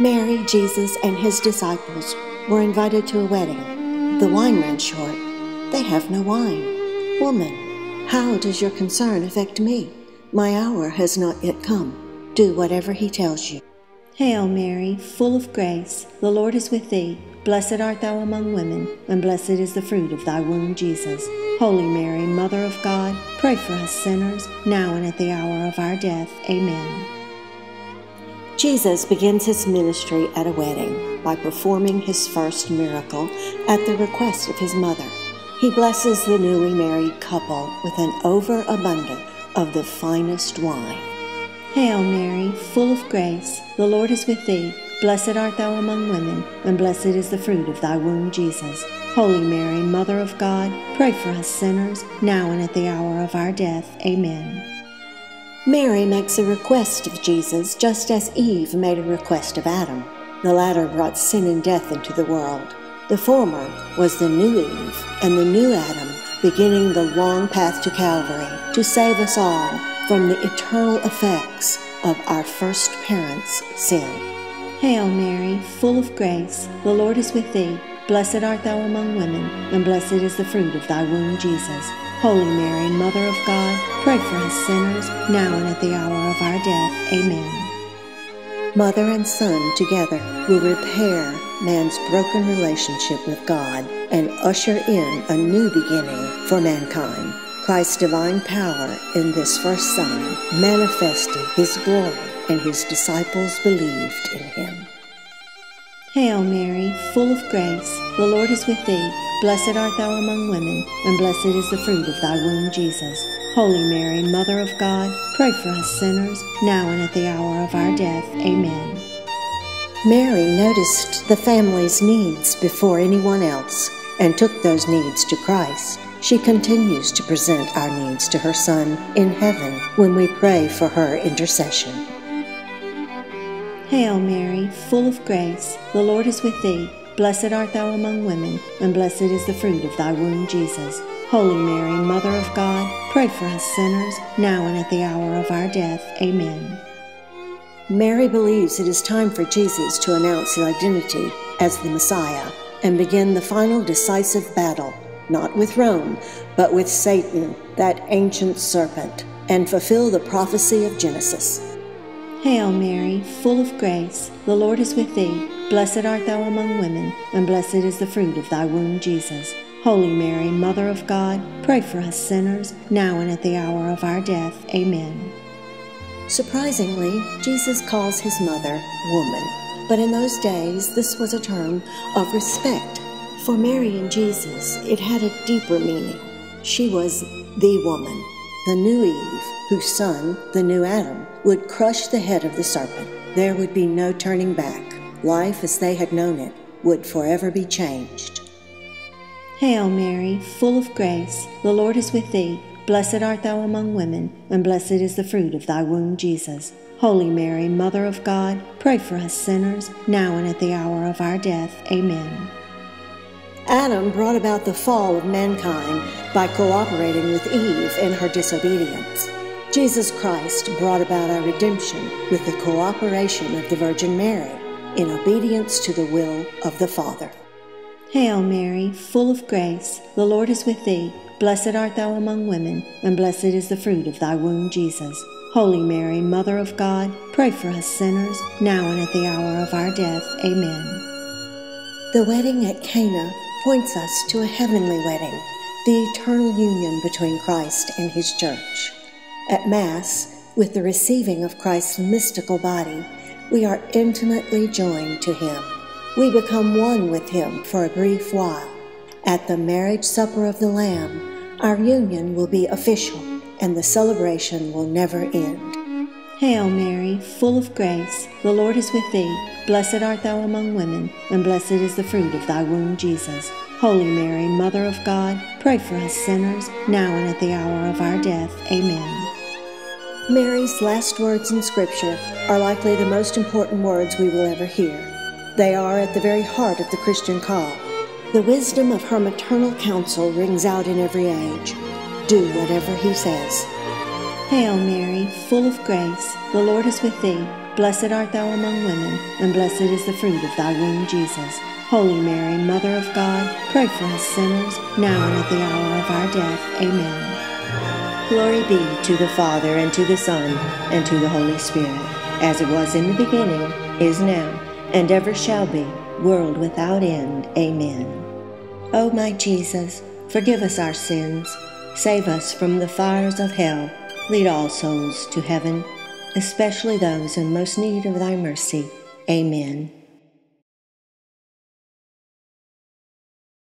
Mary, Jesus, and his disciples were invited to a wedding. The wine ran short. They have no wine. Woman, how does your concern affect me? My hour has not yet come. Do whatever he tells you. Hail Mary, full of grace, the Lord is with thee. Blessed art thou among women, and blessed is the fruit of thy womb, Jesus. Holy Mary, Mother of God, pray for us sinners, now and at the hour of our death. Amen. Jesus begins his ministry at a wedding by performing his first miracle at the request of his mother. He blesses the newly married couple with an overabundance of the finest wine. Hail Mary, full of grace, the Lord is with thee. Blessed art thou among women, and blessed is the fruit of thy womb, Jesus. Holy Mary, Mother of God, pray for us sinners, now and at the hour of our death. Amen. Mary makes a request of Jesus just as Eve made a request of Adam. The latter brought sin and death into the world. The former was the new Eve and the new Adam, beginning the long path to Calvary to save us all from the eternal effects of our first parents' sin. Hail Mary, full of grace, the Lord is with thee. Blessed art thou among women, and blessed is the fruit of thy womb, Jesus. Holy Mary, Mother of God, pray for us sinners, now and at the hour of our death. Amen. Mother and Son together will repair man's broken relationship with God and usher in a new beginning for mankind. Christ's divine power in this first sign manifested his glory, and his disciples believed in him. Hail Mary, full of grace, the Lord is with thee. Blessed art thou among women, and blessed is the fruit of thy womb, Jesus. Holy Mary, Mother of God, pray for us sinners, now and at the hour of our death. Amen. Mary noticed the family's needs before anyone else and took those needs to Christ. She continues to present our needs to her Son in heaven when we pray for her intercession. Hail Mary, full of grace, the Lord is with thee. Blessed art thou among women, and blessed is the fruit of thy womb, Jesus. Holy Mary, Mother of God, pray for us sinners, now and at the hour of our death. Amen. Mary believes it is time for Jesus to announce his identity as the Messiah and begin the final decisive battle not with Rome, but with Satan, that ancient serpent, and fulfill the prophecy of Genesis. Hail Mary, full of grace, the Lord is with thee. Blessed art thou among women, and blessed is the fruit of thy womb, Jesus. Holy Mary, Mother of God, pray for us sinners, now and at the hour of our death. Amen. Surprisingly, Jesus calls his mother woman, but in those days this was a term of respect for Mary and Jesus, it had a deeper meaning. She was the woman, the new Eve, whose son, the new Adam, would crush the head of the serpent. There would be no turning back. Life as they had known it would forever be changed. Hail Mary, full of grace, the Lord is with thee. Blessed art thou among women, and blessed is the fruit of thy womb, Jesus. Holy Mary, Mother of God, pray for us sinners, now and at the hour of our death. Amen. Adam brought about the fall of mankind by cooperating with Eve in her disobedience. Jesus Christ brought about our redemption with the cooperation of the Virgin Mary in obedience to the will of the Father. Hail Mary, full of grace, the Lord is with thee. Blessed art thou among women, and blessed is the fruit of thy womb, Jesus. Holy Mary, Mother of God, pray for us sinners, now and at the hour of our death. Amen. The wedding at Cana points us to a heavenly wedding, the eternal union between Christ and his church. At Mass, with the receiving of Christ's mystical body, we are intimately joined to him. We become one with him for a brief while. At the marriage supper of the Lamb, our union will be official and the celebration will never end. Hail Mary, full of grace, the Lord is with thee. Blessed art thou among women, and blessed is the fruit of thy womb, Jesus. Holy Mary, Mother of God, pray for us sinners, now and at the hour of our death. Amen. Mary's last words in Scripture are likely the most important words we will ever hear. They are at the very heart of the Christian call. The wisdom of her maternal counsel rings out in every age. Do whatever he says. Hail Mary, full of grace, the Lord is with thee. Blessed art thou among women, and blessed is the fruit of thy womb, Jesus. Holy Mary, Mother of God, pray for us sinners, now and at the hour of our death. Amen. Glory be to the Father, and to the Son, and to the Holy Spirit, as it was in the beginning, is now, and ever shall be, world without end. Amen. O my Jesus, forgive us our sins, save us from the fires of hell, lead all souls to heaven, especially those in most need of thy mercy. Amen.